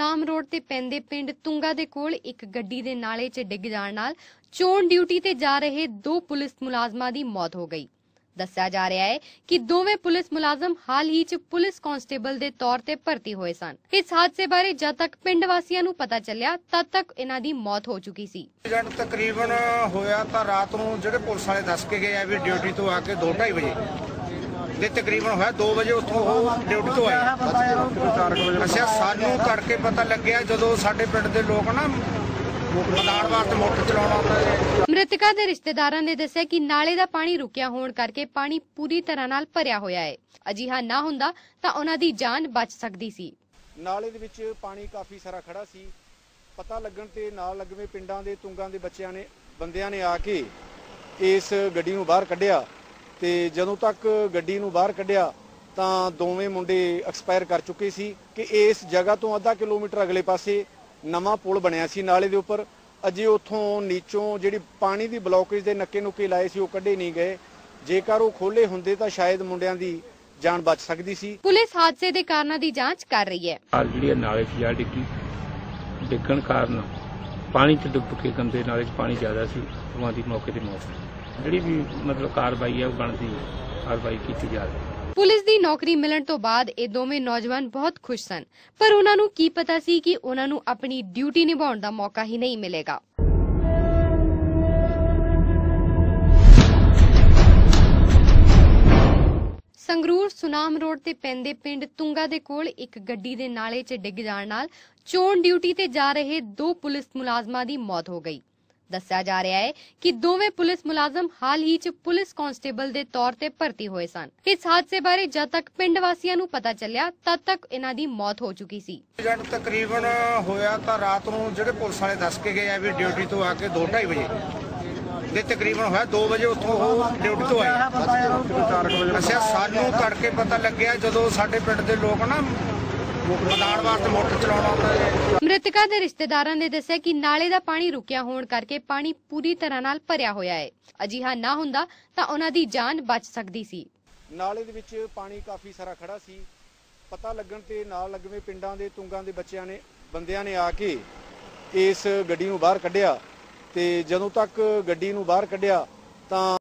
Road ਤੇ ਪੈਂਦੇ ਪਿੰਡ ਤੁੰਗਾ ਦੇ ਕੋਲ ਇੱਕ ਗੱਡੀ ਦੇ ਨਾਲੇ 'ਚ ਡਿੱਗ ਜਾਣ ਨਾਲ ਚੋਣ ਡਿਊਟੀ ਤੇ ਜਾ ਰਹੇ ਦੋ ਪੁਲਿਸ ਮੁਲਾਜ਼ਮਾਂ ਦੀ ਮੌਤ ਹੋ ਗਈ। ਦੱਸਿਆ ਜਾ ਰਿਹਾ ਹੈ ਕਿ ਦੋਵੇਂ ਪੁਲਿਸ ਮੁਲਾਜ਼ਮ ਹਾਲ ਹੀ 'ਚ ਪੁਲਿਸ ਕਾਂਸਟੇਬਲ ਦੇ ਤੌਰ ਤੇ ਭਰਤੀ ਹੋਏ ਸਨ। ਇਸ ਹਾਦਸੇ ਬਾਰੇ ਜਦ ਤੱਕ ਪਿੰਡ ਵਾਸੀਆਂ ਨੂੰ ਪਤਾ ਚੱਲਿਆ, ਤਦ ਤੱਕ ਇਹਨਾਂ ਦੀ ਮੌਤ ਹੋ ਚੁੱਕੀ ਸੀ। ਐਕਸੀਡੈਂਟ ਤਕਰੀਬਨ ਹੋਇਆ ਤਾਂ ਰਾਤ ਨੂੰ ਜਿਹੜੇ ਪੁਲਿਸ ਵਾਲੇ ਦੱਸ ਕੇ ਗਏ ਆ ਵੀ ਡਿਊਟੀ ਤੋਂ ਆ ਕੇ 2:30 ਵਜੇ ਦੇ ਤਕਰੀਬਨ ਹੋਇਆ 2 ਵਜੇ ਉੱਥੋਂ ਉਹ ਡਿਊਟੀ ਤੋਂ ਆਏ। ਅੱਛਾ ਸਾਨੂੰ ਤੜਕੇ ਪਤਾ ਲੱਗਿਆ ਜਦੋਂ ਸਾਡੇ ਪਿੰਡ ਦੇ ਲੋਕ ਨਾ ਮੈਦਾਨ ਵਾਸਤੇ ਮੋਟਰ ਚਲਾਉਣ ਆਉਂਦੇ ਮ੍ਰਿਤਕਾਂ ਦੇ ਰਿਸ਼ਤੇਦਾਰਾਂ ਨੇ ਦੱਸਿਆ ਕਿ ਨਾਲੇ ਦਾ ਪਾਣੀ ਰੁਕਿਆ ਹੋਣ ਕਰਕੇ ਪਾਣੀ ਪੂਰੀ ਤਰ੍ਹਾਂ ਨਾਲ ਭਰਿਆ ਹੋਇਆ ਹੈ। ਅਜਿਹਾ ਨਾ ਹੁੰਦਾ ਤਾਂ ਉਹਨਾਂ ਦੀ ਜਾਨ ਬਚ ਸਕਦੀ ਸੀ। ਨਾਲੇ ਦੇ ਵਿੱਚ ਪਾਣੀ ਕਾਫੀ ਸਾਰਾ ਖੜਾ ਸੀ। ਪਤਾ ਲੱਗਣ ਤੇ ਨਾਲ ਲੱਗਵੇਂ ਪਿੰਡਾਂ ਦੇ ਤੁੰਗਾਂ ਦੇ ਬੱਚਿਆਂ ਨੇ ਬੰਦਿਆਂ ਨੇ ਆ ਕੇ ਇਸ ਗੱਡੀ ਨੂੰ ਬਾਹਰ ਕੱਢਿਆ। ਤੇ ਜਦੋਂ ਤੱਕ ਗੱਡੀ ਨੂੰ ਬਾਹਰ ਕੱਢਿਆ ਤਾਂ ਦੋਵੇਂ ਮੁੰਡੇ ਐਕਸਪਾਇਰ ਕਰ ਚੁੱਕੇ ਸੀ ਕਿ ਇਸ ਜਗ੍ਹਾ ਤੋਂ ਅੱਧਾ ਕਿਲੋਮੀਟਰ ਅਗਲੇ ਪਾਸੇ ਨਵਾਂ ਪੁਲ ਬਣਿਆ ਸੀ ਨਾਲੇ ਦੇ ਉੱਪਰ। ਅਜੇ ਉੱਥੋਂ ਨੀਚੋਂ ਜਿਹੜੀ ਪਾਣੀ ਦੀ ਬਲੋਕੇਜ ਦੇ ਨੱਕੇ ਨੁੱਕੇ ਲਾਏ ਸੀ ਉਹ ਕੱਢੇ ਨਹੀਂ ਗਏ। ਜੇਕਰ ਉਹ ਖੋਲੇ ਹੁੰਦੇ ਤਾਂ ਸ਼ਾਇਦ ਮੁੰਡਿਆਂ ਦੀ ਜਾਨ ਬਚ ਸਕਦੀ ਸੀ। ਪੁਲਿਸ ਹਾਦਸੇ ਦੇ ਕਾਰਨਾਂ ਦੀ ਜਾਂਚ ਕਰ ਰਹੀ ਹੈ। ਕਾਰ ਜਿਹੜੀ ਆ ਨਾਲੇ 'ਚ ਜਾ ਡਿੱਗੀ। ਡਿੱਗਣ ਕਾਰਨ ਪਾਣੀ 'ਚ ਡੁੱਬ ਕੇ ਗੰਦੇ ਨਾਲੇ 'ਚ ਪਾਣੀ ਜ਼ਿਆਦਾ ਸੀ। ਉਹਨਾਂ ਦੀ ਮੌਕੇ ਤੇ ਮੌਤ ਜਿਹੜੀ ਵੀ ਮਤਲਬ ਕਾਰਵਾਈ ਹੈ ਉਹ ਬਣਦੀ ਕਾਰਵਾਈ ਕੀਤੀ ਜਾ ਰਹੀ ਹੈ। ਪੁਲਿਸ ਦੀ ਨੌਕਰੀ ਮਿਲਣ ਤੋਂ ਬਾਅਦ ਇਹ ਦੋਵੇਂ ਨੌਜਵਾਨ ਬਹੁਤ ਖੁਸ਼ ਸਨ। ਪਰ ਉਹਨਾਂ ਨੂੰ ਕੀ ਪਤਾ ਸੀ ਕਿ ਉਹਨਾਂ ਨੂੰ ਆਪਣੀ ਡਿਊਟੀ ਨਿਭਾਉਣ ਦਾ ਮੌਕਾ ਹੀ ਨਹੀਂ ਮਿਲੇਗਾ। ਸੰਗਰੂਰ ਸੁਨਾਮ ਰੋਡ ਤੇ ਪੈਂਦੇ ਪਿੰਡ ਤੁੰਗਾ ਦੇ ਕੋਲ ਇੱਕ ਗੱਡੀ ਦੇ ਨਾਲੇ 'ਚ ਡਿੱਗ ਜਾਣ ਨਾਲ ਚੋਣ ਡਿਊਟੀ ਤੇ ਜਾ ਰਹੇ ਦੋ ਪੁਲਿਸ ਮੁਲਾਜ਼ਮਾਂ ਦੀ ਮੌਤ ਹੋ ਗਈ। ਦੱਸਿਆ ਜਾ ਰਿਹਾ ਹੈ ਕਿ ਦੋਵੇਂ ਪੁਲਿਸ ਮੁਲਾਜ਼ਮ ਹਾਲ ਹੀ 'ਚ ਪੁਲਿਸ ਕਾਂਸਟੇਬਲ ਦੇ ਤੌਰ ਤੇ ਭਰਤੀ ਹੋਏ ਸਨ। ਇਸ ਹਾਦਸੇ ਬਾਰੇ ਜਦ ਤੱਕ ਪਿੰਡ ਵਾਸੀਆਂ ਨੂੰ ਪਤਾ ਚੱਲਿਆ ਤਦ ਤੱਕ ਇਹਨਾਂ ਦੀ ਮੌਤ ਹੋ ਚੁੱਕੀ ਸੀ। ਐਕਸੀਡੈਂਟ ਤਕਰੀਬਨ ਹੋਇਆ ਤਾਂ ਰਾਤ ਨੂੰ ਜਿਹੜੇ ਪੁਲਿਸ ਵਾਲੇ ਦੱਸ ਕੇ ਗਏ ਆ ਵੀ ਡਿਊਟੀ ਤੋਂ ਆ ਕੇ 2:30 ਵਜੇ। ਦੇ ਤਕਰੀਬਨ ਹੋਇਆ 2 ਵਜੇ ਉੱਥੋਂ ਉਹ ਡਿਊਟੀ ਤੋਂ ਆਏ। ਅੱਛਾ ਸਾਨੂੰ ਤੜਕੇ ਪਤਾ ਲੱਗਿਆ ਜਦੋਂ ਸਾਡੇ ਪਿੰਡ ਦੇ ਲੋਕ ਨਾ ਮੈਦਾਨ ਵਾਸਤੇ ਮੋਟਰ ਚਲਾਉਣ ਆਉਂਦੇ ਮ੍ਰਿਤਕਾਂ ਦੇ ਰਿਸ਼ਤੇਦਾਰਾਂ ਨੇ ਦੱਸਿਆ ਕਿ ਨਾਲੇ ਦਾ ਪਾਣੀ ਰੁਕਿਆ ਹੋਣ ਕਰਕੇ ਪਾਣੀ ਪੂਰੀ ਤਰ੍ਹਾਂ ਨਾਲ ਭਰਿਆ ਹੋਇਆ ਹੈ। ਅਜਿਹਾ ਨਾ ਹੁੰਦਾ ਤਾਂ ਉਹਨਾਂ ਦੀ ਜਾਨ ਬਚ ਸਕਦੀ ਸੀ। ਨਾਲੇ ਦੇ ਵਿੱਚ ਪਾਣੀ ਕਾਫੀ ਸਾਰਾ ਖੜਾ ਸੀ। ਪਤਾ ਲੱਗਣ ਤੇ ਨਾਲ ਲੱਗਵੇਂ ਪਿੰਡਾਂ ਦੇ ਤੁੰਗਾਂ ਦੇ ਬੱਚਿਆਂ ਨੇ ਬੰਦਿਆਂ ਨੇ ਆ ਕੇ ਇਸ ਗੱਡੀ ਨੂੰ ਬਾਹਰ ਕੱਢਿਆ ਤੇ ਜਦੋਂ ਤੱਕ ਗੱਡੀ ਨੂੰ ਬਾਹਰ ਕੱਢਿਆ ਤਾਂ